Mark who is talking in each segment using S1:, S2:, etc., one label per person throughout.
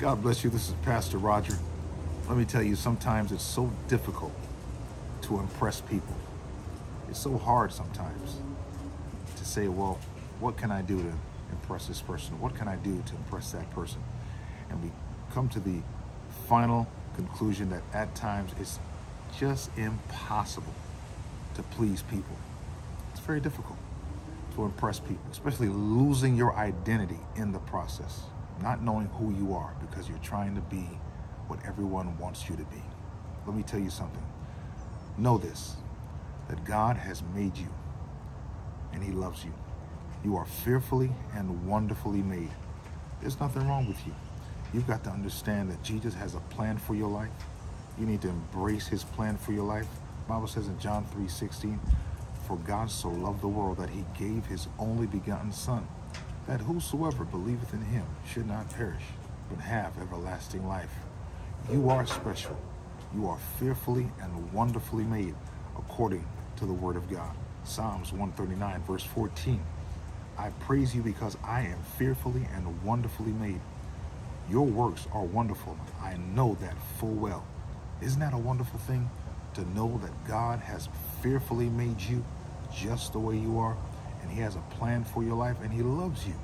S1: God bless you. This is Pastor Roger. Let me tell you, sometimes it's so difficult to impress people. It's so hard sometimes to say, well, what can I do to impress this person? What can I do to impress that person? And we come to the final conclusion that at times it's just impossible to please people. It's very difficult to impress people, especially losing your identity in the process, not knowing who you are because you're trying to be what everyone wants you to be. Let me tell you something. Know this that God has made you and He loves you. You are fearfully and wonderfully made. There's nothing wrong with you. You've got to understand that Jesus has a plan for your life. You need to embrace his plan for your life. The Bible says in John 3 16, For God so loved the world that he gave his only begotten Son, that whosoever believeth in him should not perish, but have everlasting life. You are special. You are fearfully and wonderfully made according to the word of God. Psalms 139, verse 14. I praise you because I am fearfully and wonderfully made. Your works are wonderful. I know that full well. Isn't that a wonderful thing to know that God has fearfully made you just the way you are and he has a plan for your life and he loves you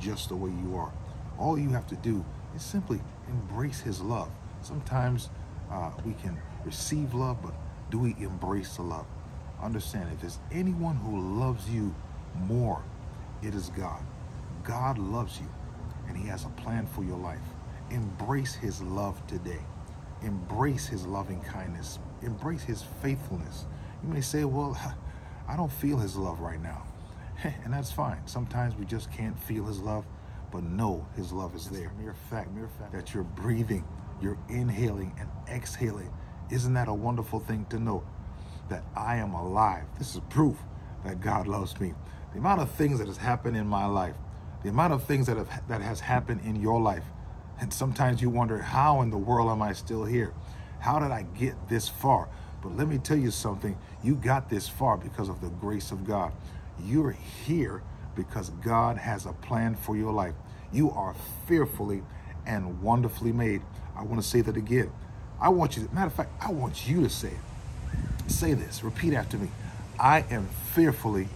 S1: just the way you are. All you have to do is simply embrace his love. Sometimes uh, we can receive love, but do we embrace the love? Understand, if there's anyone who loves you more, it is God. God loves you and he has a plan for your life. Embrace his love today. Embrace his loving kindness. Embrace his faithfulness. You may say, well, I don't feel his love right now. And that's fine. Sometimes we just can't feel his love, but know his love is there. Mere fact, mere fact that you're breathing, you're inhaling and exhaling. Isn't that a wonderful thing to know? That I am alive. This is proof that God loves me. The amount of things that has happened in my life, the amount of things that have that has happened in your life, and sometimes you wonder, how in the world am I still here? How did I get this far? But let me tell you something. You got this far because of the grace of God. You're here because God has a plan for your life. You are fearfully and wonderfully made. I want to say that again. I want you, to, matter of fact, I want you to say it. Say this, repeat after me. I am fearfully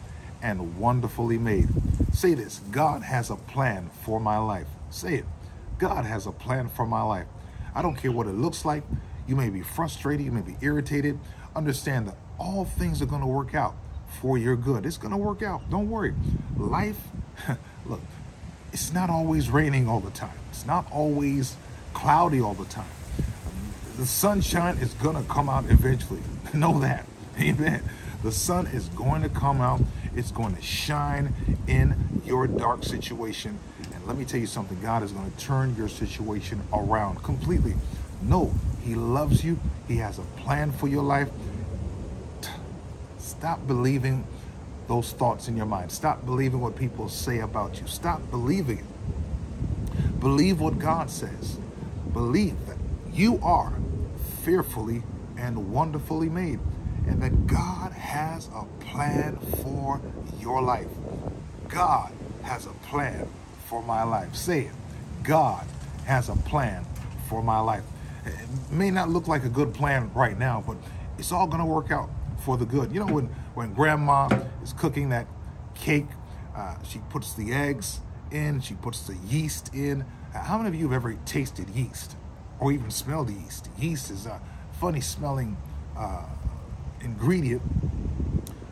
S1: and wonderfully made. Say this God has a plan for my life. Say it. God has a plan for my life. I don't care what it looks like. You may be frustrated, you may be irritated. Understand that all things are going to work out for your good. It's going to work out. Don't worry. Life, look, it's not always raining all the time, it's not always cloudy all the time. The sunshine is going to come out eventually. know that. Amen. The sun is going to come out. It's going to shine in your dark situation. And let me tell you something God is going to turn your situation around completely. No, He loves you, He has a plan for your life. Stop believing those thoughts in your mind. Stop believing what people say about you. Stop believing it. Believe what God says. Believe that you are fearfully and wonderfully made and that God has a plan for your life. God has a plan for my life. Say it. God has a plan for my life. It may not look like a good plan right now, but it's all going to work out for the good. You know, when, when grandma is cooking that cake, uh, she puts the eggs in, she puts the yeast in. How many of you have ever tasted yeast or even smelled yeast? Yeast is a funny smelling uh, ingredient,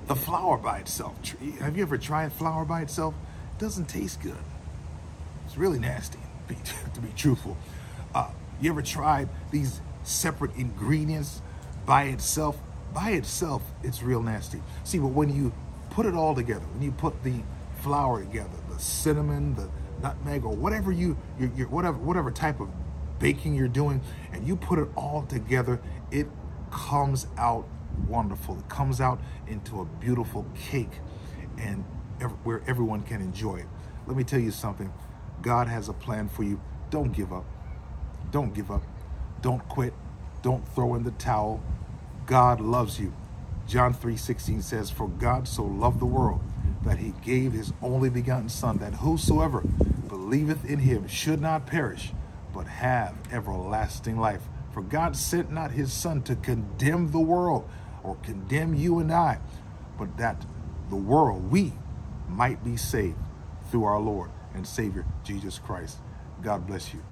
S1: the flour by itself. Have you ever tried flour by itself? It doesn't taste good. It's really nasty, to be truthful. Uh, you ever tried these separate ingredients by itself? By itself, it's real nasty. See, but when you put it all together, when you put the flour together, the cinnamon, the nutmeg, or whatever you, you, you whatever whatever type of baking you're doing, and you put it all together, it comes out wonderful. It comes out into a beautiful cake and where everyone can enjoy it. Let me tell you something. God has a plan for you. Don't give up. Don't give up. Don't quit. Don't throw in the towel. God loves you. John 3:16 says, "For God so loved the world that he gave his only begotten son that whosoever believeth in him should not perish, but have everlasting life. For God sent not his son to condemn the world or condemn you and I, but that the world, we, might be saved through our Lord and Savior, Jesus Christ. God bless you.